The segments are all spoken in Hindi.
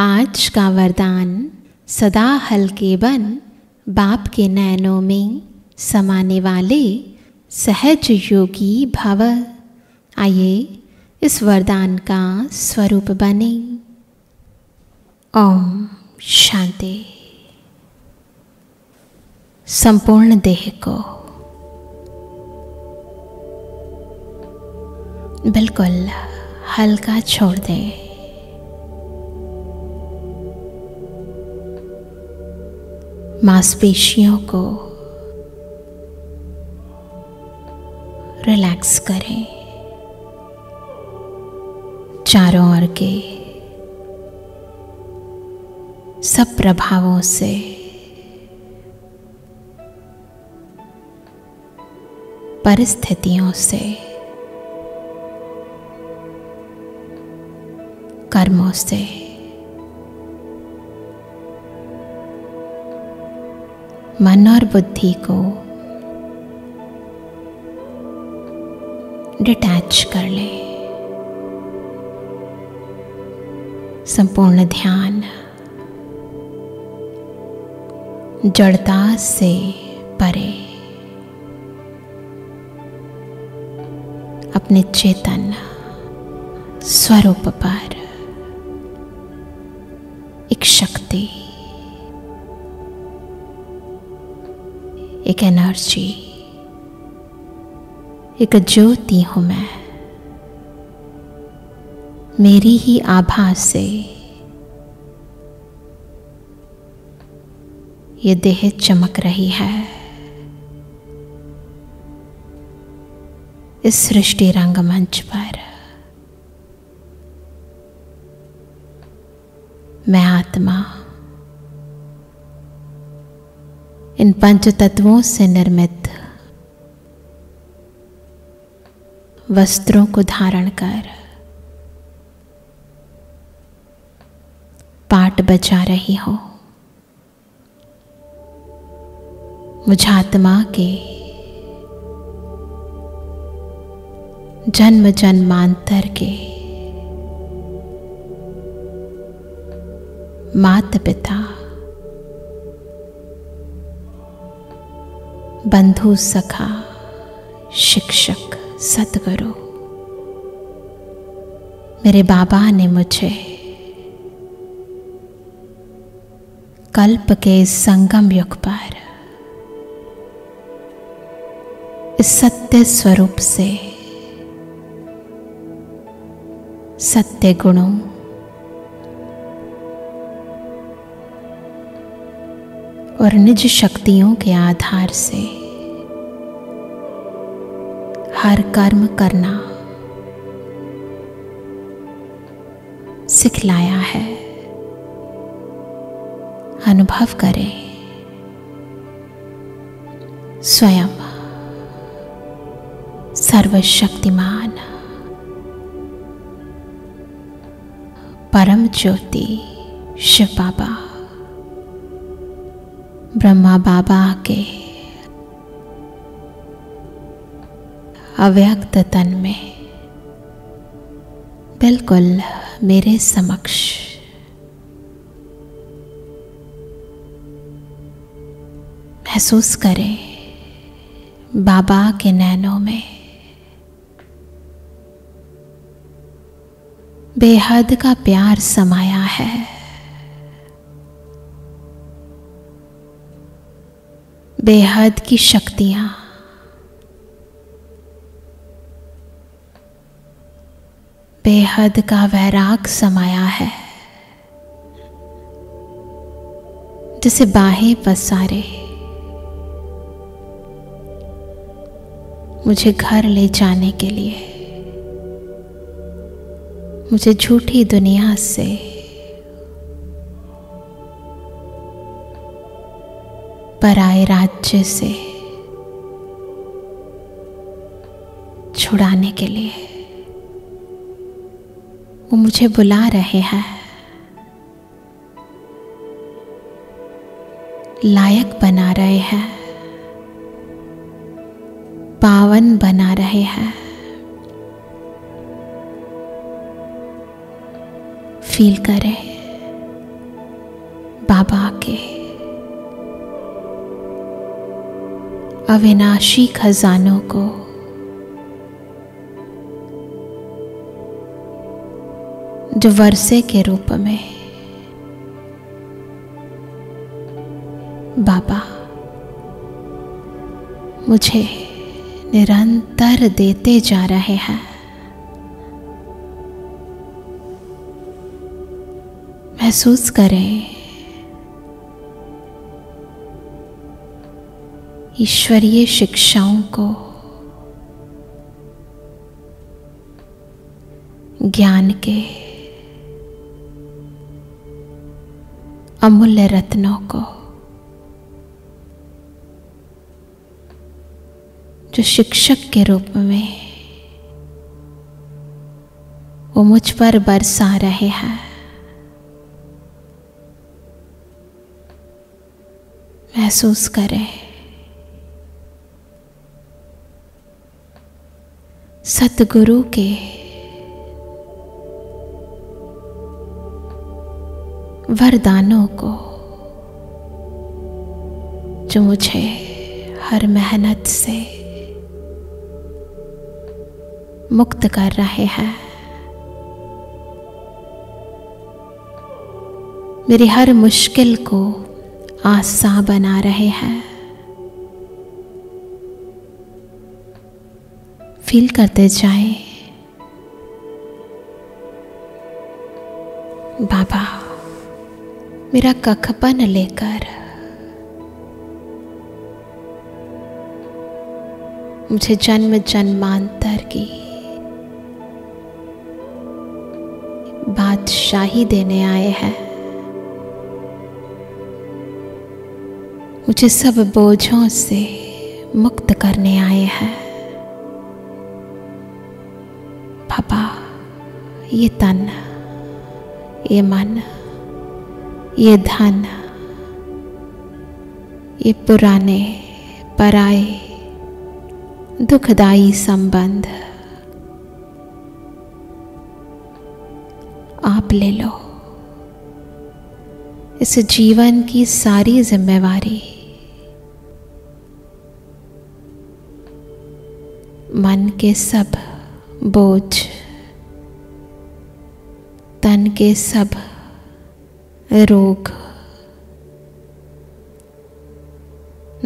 आज का वरदान सदा हल्के बन, बाप के नैनों में समाने वाले सहज योगी भव। आइए इस वरदान का स्वरूप बने। ओम शांति। संपूर्ण देह को बिल्कुल हल्का छोड़ दें। मांसपेशियों को रिलैक्स करें। चारों ओर के सब प्रभावों से परिस्थितियों से कर्मों से मन और बुद्धि को डिटैच कर ले। संपूर्ण ध्यान जड़ता से परे। अपने चेतन स्वरूप पर एक शक्ति एक एनर्जी, एक ज्योति हूँ मैं। मेरी ही आभा से ये देह चमक रही है। इस सृष्टि रंगमंच पर मैं आत्मा पंच तत्वों से निर्मित वस्त्रों को धारण कर पाठ बचा रही हो। मुझ आत्मा के जन्म जन्मांतर के माता पिता बंधु सखा, शिक्षक सतगुरु मेरे बाबा ने मुझे कल्प के संगम युग पर इस सत्य स्वरूप से सत्य गुणों और निज शक्तियों के आधार से हर कर्म करना सिखलाया है। अनुभव करें। स्वयं सर्वशक्तिमान। परम ज्योति शिव बाबा। ब्रह्मा बाबा के अव्यक्त तन में। बिल्कुल मेरे समक्ष। महसूस करें, बाबा के नैनों में। बेहद का प्यार समाया है। बेहद की शक्तियाँ। बेहद का वैराग समाया है। जिसे बाहें पसारे। मुझे घर ले जाने के लिए। मुझे झूठी दुनिया से। पराए राज्य से। छुड़ाने के लिए। वो मुझे बुला रहे हैं। लायक बना रहे हैं। पावन बना रहे हैं। फील करें बाबा के अविनाशी खजानों को। जो वर्षे के रूप में बाबा, मुझे निरंतर देते जा रहे हैं। महसूस करें, ईश्वरीय शिक्षाओं को ज्ञान के अमूल्य रत्नों को, जो शिक्षक के रूप में वो मुझ पर बरसा रहे हैं। महसूस करें, सतगुरु के वरदानों को जो मुझे हर मेहनत से मुक्त कर रहे हैं। मेरी हर मुश्किल को आसा बना रहे हैं। फील करते जाए। बाबा। मेरा कखपन लेकर। मुझे जन्म जन्मांतर की बादशाही देने आए हैं। मुझे सब बोझों से मुक्त करने आए हैं। पापा, ये तन, ये मन। ये धन, ये पुराने पराए, दुखदाई संबंध, आप ले लो। इस जीवन की सारी जिम्मेवारी मन के सब बोझ, तन के सब रोग।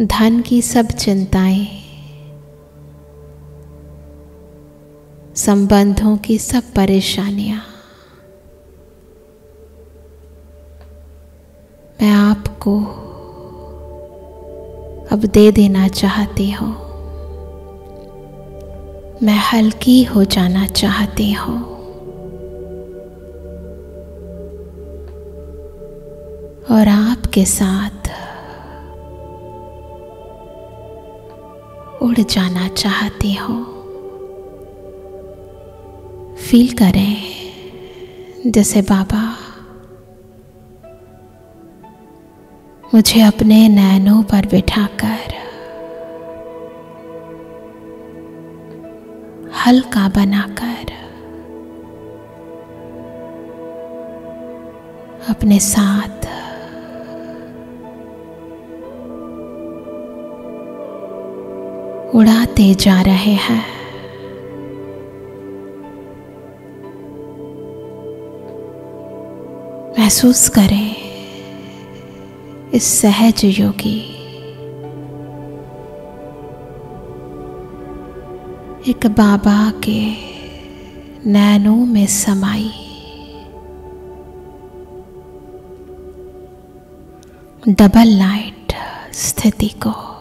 धन की सब चिंताएँ, संबंधों की सब परेशानियाँ। मैं आपको अब दे देना चाहती हूँ। मैं हल्की हो जाना चाहती हूँ। और आपके साथ उड़ जाना चाहती हूँ। फील करें, जैसे बाबा, मुझे अपने नैनों पर बिठाकर हल्का बनाकर अपने साथ उड़ाते जा रहे हैं। महसूस करें, इस सहज योगी एक बाबा के नैनों में समाई। डबल लाइट स्थिति को